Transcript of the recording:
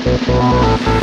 Beautiful.